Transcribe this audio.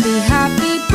happy, happy